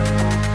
Bye.